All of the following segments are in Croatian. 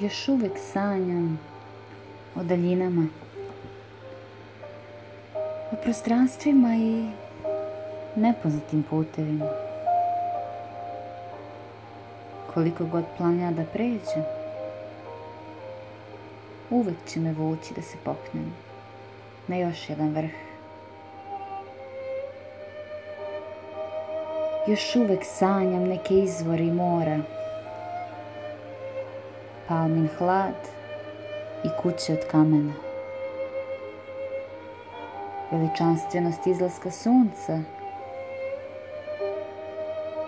Još uvijek sanjam o daljinama, o prostranstvima i nepoznatim putevima. Koliko god planira da pređem, uvijek će me vući da se popnem na još jedan vrh. Još uvijek sanjam neke izvori mora, palmin hlad i kuće od kamena. Veličanstvenost izlaska sunca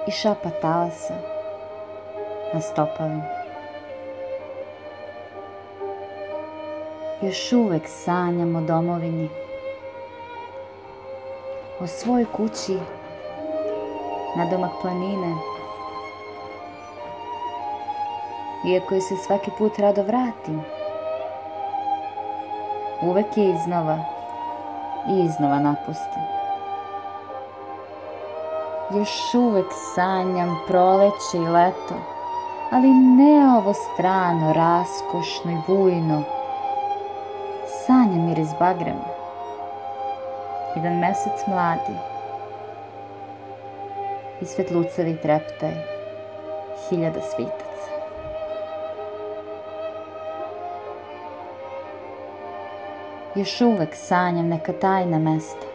i šapa talasa na stopalima. Još uvijek sanjam o domovini, o svojoj kući na domak planine. Iako se svaki put rado vratim, uvek je iznova i iznova napustim. Još uvek sanjam proleće i leto, ali ne ovo strano, raskošno i bujno. Sanjam miris bagrema, jedan mesec mladi i svetlucavi treptaj hiljada svitaca. Još uvek sanjam neka tajna mesta.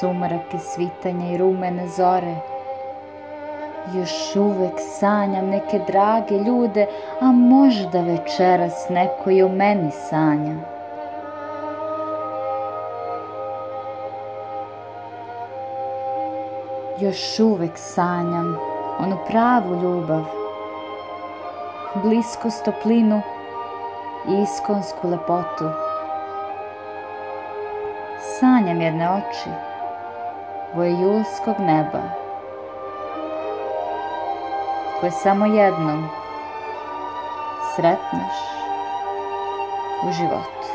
Sumrake, svitanja i rumene zore. Još uvek sanjam neke drage ljude, a možda večeras neko i o meni sanja. Još uvek sanjam onu pravu ljubav, bliskost, toplinu iskonsku lepotu. Sanjam jedne oči, boje julskog neba, koje samo jednom sretneš u životu.